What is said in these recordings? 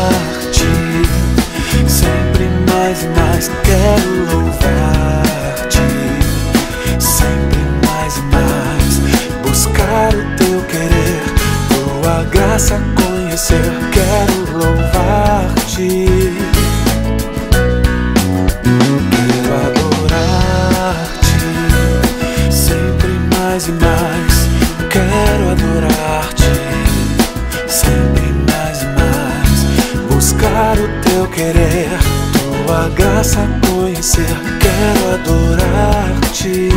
partir. Sempre mais e mais quero louvar-te. Sempre mais e mais buscar o teu querer. Tua graça conhecer quero. Graça conhecer, quero adorar-te.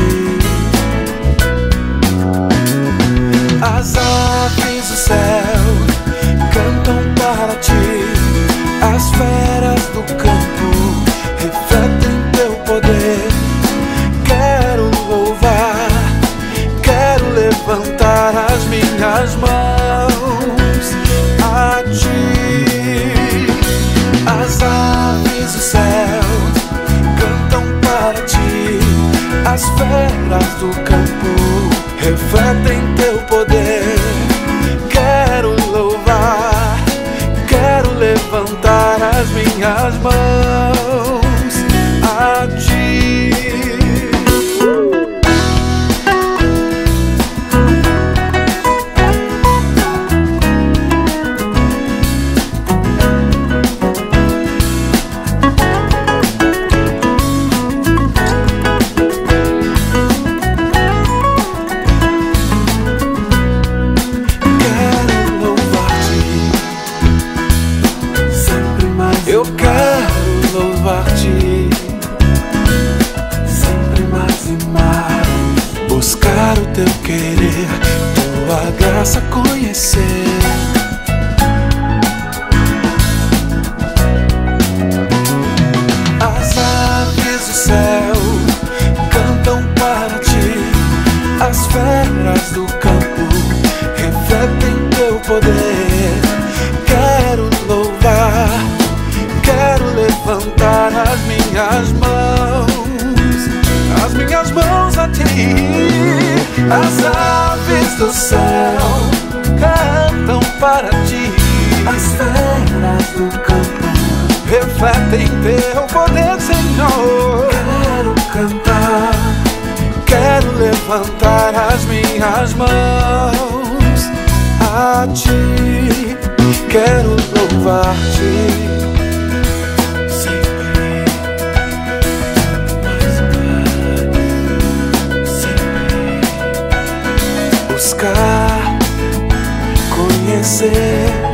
As feras do campo refletem teu poder. Quero louvar, quero levantar as minhas mãos louvar-te, sempre mais e mais. Buscar o teu querer, tua graça conhecer. As aves do céu cantam para ti, as feras do campo refletem teu poder. Para ti, as feras do campo. Refletem teu poder, Senhor. Quero cantar, quero levantar as minhas mãos a ti, quero louvar-te. Sempre mais